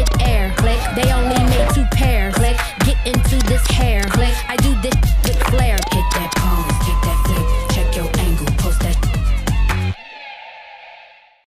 midair. Click. They only made two pairs. Click. Get into this hair. Click. I